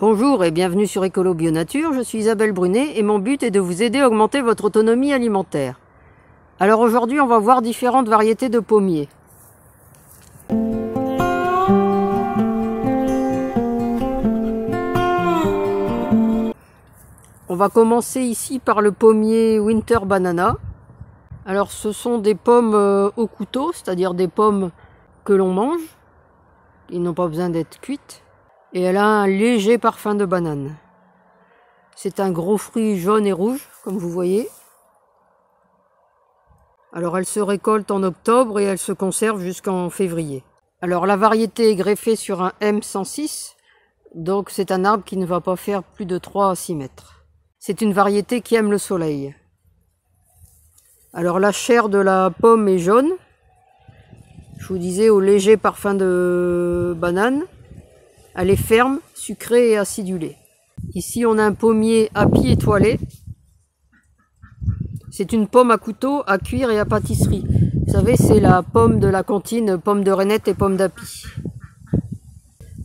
Bonjour et bienvenue sur Écolo Bio Nature, je suis Isabelle Brunet et mon but est de vous aider à augmenter votre autonomie alimentaire. Alors aujourd'hui on va voir différentes variétés de pommiers. On va commencer ici par le pommier Winter Banana. Alors ce sont des pommes euh, au couteau, c'est-à-dire des pommes que l'on mange. Ils n'ont pas besoin d'être cuites et elle a un léger parfum de banane. C'est un gros fruit jaune et rouge, comme vous voyez. Alors elle se récolte en octobre et elle se conserve jusqu'en février. Alors la variété est greffée sur un M106, donc c'est un arbre qui ne va pas faire plus de 3 à 6 mètres. C'est une variété qui aime le soleil. Alors la chair de la pomme est jaune, je vous disais au léger parfum de banane. Elle est ferme, sucrée et acidulée. Ici, on a un pommier à pied étoilé. C'est une pomme à couteau, à cuire et à pâtisserie. Vous savez, c'est la pomme de la cantine, pomme de renette et pomme d'api.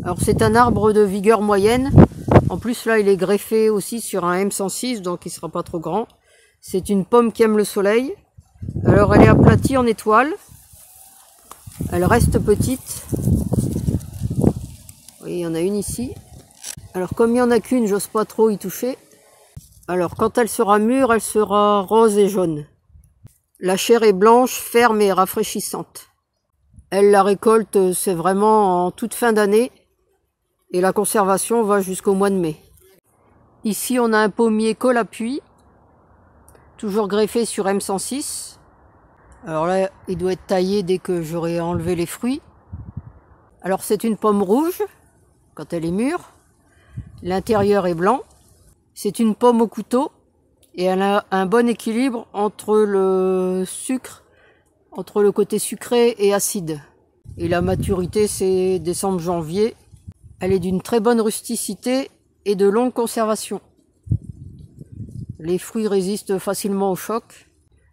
Alors c'est un arbre de vigueur moyenne. En plus là, il est greffé aussi sur un M106, donc il sera pas trop grand. C'est une pomme qui aime le soleil. Alors elle est aplatie en étoile. Elle reste petite. Il y en a une ici. Alors comme il n'y en a qu'une, j'ose pas trop y toucher. Alors quand elle sera mûre, elle sera rose et jaune. La chair est blanche, ferme et rafraîchissante. Elle la récolte, c'est vraiment en toute fin d'année. Et la conservation va jusqu'au mois de mai. Ici, on a un pommier col à puits, toujours greffé sur M106. Alors là, il doit être taillé dès que j'aurai enlevé les fruits. Alors c'est une pomme rouge, quand elle est mûre. L'intérieur est blanc. C'est une pomme au couteau et elle a un bon équilibre entre le sucre, entre le côté sucré et acide. Et la maturité c'est décembre-janvier. Elle est d'une très bonne rusticité et de longue conservation. Les fruits résistent facilement au choc.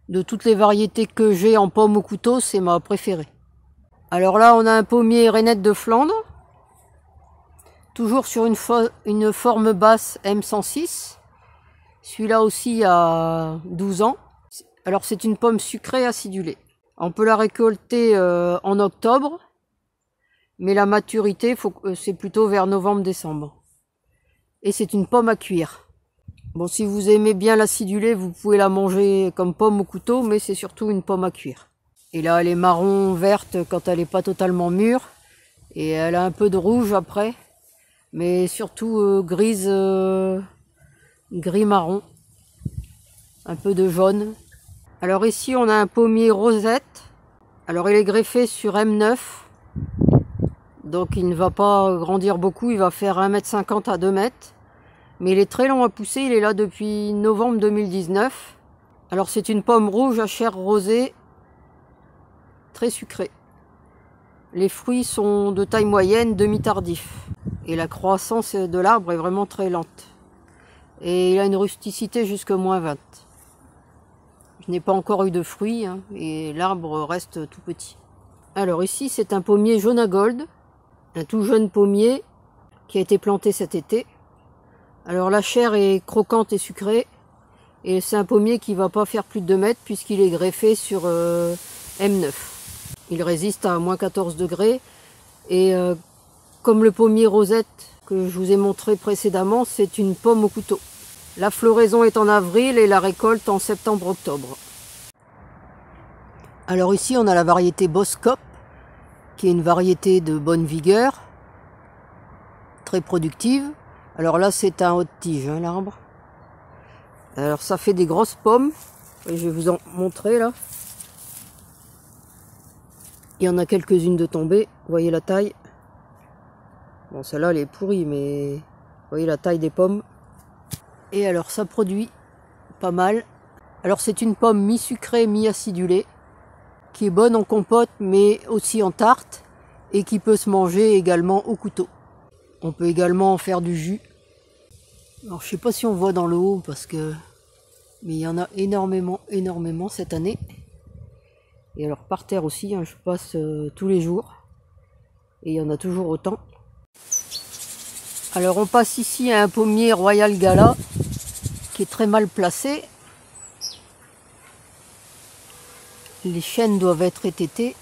De toutes les variétés que j'ai en pomme au couteau, c'est ma préférée. Alors là, on a un pommier rainette de Flandre Toujours sur une, forme basse M106. Celui-là aussi a 12 ans. Alors c'est une pomme sucrée acidulée. On peut la récolter euh, en octobre, mais la maturité, euh, c'est plutôt vers novembre-décembre. Et c'est une pomme à cuire. Bon, si vous aimez bien l'acidulée, vous pouvez la manger comme pomme au couteau, mais c'est surtout une pomme à cuire. Et là, elle est marron verte quand elle n'est pas totalement mûre. Et elle a un peu de rouge après mais surtout euh, grise, euh, gris marron, un peu de jaune. Alors ici on a un pommier rosette, alors il est greffé sur M9, donc il ne va pas grandir beaucoup, il va faire 1m50 à 2 m mais il est très long à pousser, il est là depuis novembre 2019. Alors c'est une pomme rouge à chair rosée, très sucrée. Les fruits sont de taille moyenne, demi-tardif et la croissance de l'arbre est vraiment très lente. Et il a une rusticité jusqu'à moins 20. Je n'ai pas encore eu de fruits hein, et l'arbre reste tout petit. Alors ici c'est un pommier jaune à gold, un tout jeune pommier qui a été planté cet été. Alors la chair est croquante et sucrée et c'est un pommier qui va pas faire plus de 2 mètres puisqu'il est greffé sur euh, M9. Il résiste à moins 14 degrés et euh, comme le pommier rosette que je vous ai montré précédemment, c'est une pomme au couteau. La floraison est en avril et la récolte en septembre-octobre. Alors ici on a la variété Boscop, qui est une variété de bonne vigueur, très productive. Alors là c'est un haut tige hein, l'arbre. Alors ça fait des grosses pommes, je vais vous en montrer là. Il y en a quelques-unes de tombées, vous voyez la taille. Bon, celle-là, elle est pourrie, mais vous voyez la taille des pommes. Et alors, ça produit pas mal. Alors, c'est une pomme mi-sucrée, mi-acidulée, qui est bonne en compote, mais aussi en tarte, et qui peut se manger également au couteau. On peut également en faire du jus. Alors, je sais pas si on voit dans le haut, parce que... Mais il y en a énormément, énormément cette année. Et alors, par terre aussi, hein, je passe euh, tous les jours. Et il y en a toujours autant. Alors on passe ici à un pommier Royal Gala qui est très mal placé. Les chênes doivent être étêtés.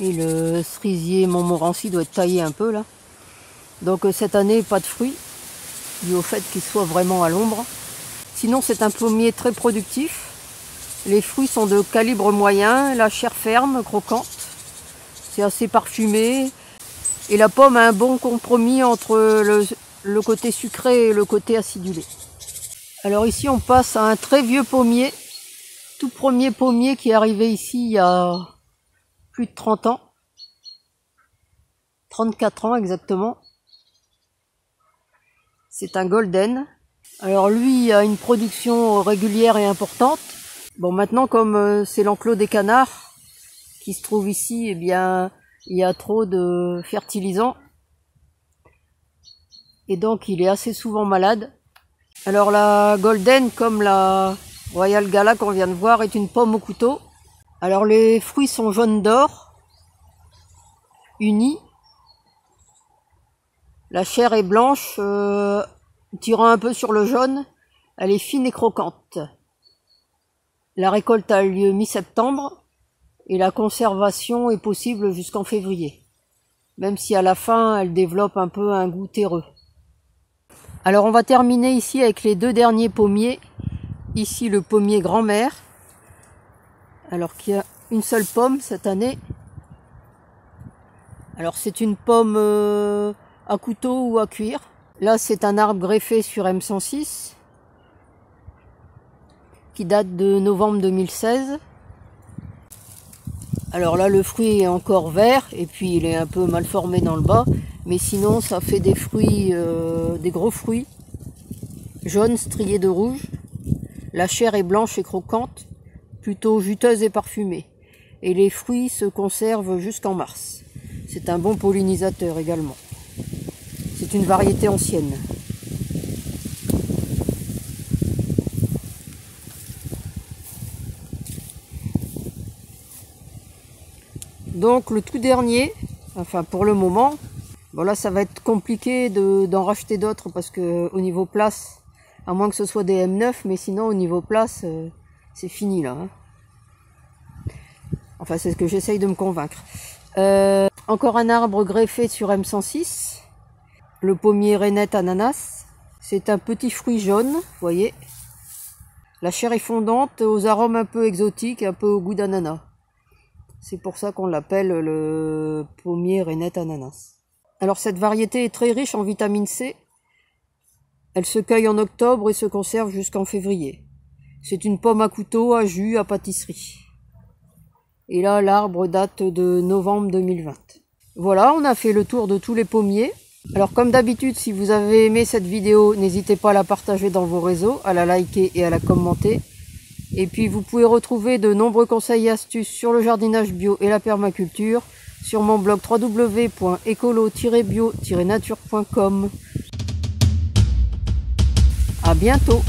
Et le cerisier Montmorency doit être taillé un peu là. Donc euh, cette année, pas de fruits, dû au fait qu'il soit vraiment à l'ombre. Sinon, c'est un pommier très productif. Les fruits sont de calibre moyen, la chair ferme, croquante. C'est assez parfumé. Et la pomme a un bon compromis entre le, côté sucré et le côté acidulé. Alors ici, on passe à un très vieux pommier. Tout premier pommier qui est arrivé ici il y a plus de 30 ans. 34 ans exactement. C'est un golden. Alors lui a une production régulière et importante. Bon maintenant comme euh, c'est l'enclos des canards qui se trouve ici, eh bien il y a trop de fertilisants. Et donc il est assez souvent malade. Alors la golden comme la Royal Gala qu'on vient de voir est une pomme au couteau. Alors les fruits sont jaunes d'or, unis. La chair est blanche, euh, tirant un peu sur le jaune. Elle est fine et croquante. La récolte a lieu mi-septembre et la conservation est possible jusqu'en février. Même si à la fin elle développe un peu un goût terreux. Alors on va terminer ici avec les deux derniers pommiers. Ici le pommier grand-mère. Alors qu'il y a une seule pomme cette année. Alors c'est une pomme euh, à couteau ou à cuire. Là, c'est un arbre greffé sur M106 qui date de novembre 2016. Alors là, le fruit est encore vert et puis il est un peu mal formé dans le bas. Mais sinon, ça fait des fruits, euh, des gros fruits, jaunes striés de rouge. La chair est blanche et croquante, plutôt juteuse et parfumée. Et les fruits se conservent jusqu'en mars. C'est un bon pollinisateur également. C'est une variété ancienne. Donc le tout dernier, enfin pour le moment, bon là ça va être compliqué d'en racheter d'autres parce que au niveau place, à moins que ce soit des M9, mais sinon au niveau place, euh, c'est fini là. Hein. Enfin c'est ce que j'essaye de me convaincre. Euh, encore un arbre greffé sur M106. Le pommier rainette ananas, c'est un petit fruit jaune, vous voyez. La chair est fondante, aux arômes un peu exotiques, un peu au goût d'ananas. C'est pour ça qu'on l'appelle le pommier rainette ananas. Alors cette variété est très riche en vitamine C. Elle se cueille en octobre et se conserve jusqu'en février. C'est une pomme à couteau, à jus, à pâtisserie. Et là, l'arbre date de novembre 2020. Voilà, on a fait le tour de tous les pommiers. Alors comme d'habitude, si vous avez aimé cette vidéo, n'hésitez pas à la partager dans vos réseaux, à la liker et à la commenter. Et puis vous pouvez retrouver de nombreux conseils et astuces sur le jardinage bio et la permaculture sur mon blog www.écolo-bio-nature.com. À bientôt